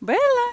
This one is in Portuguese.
Bela.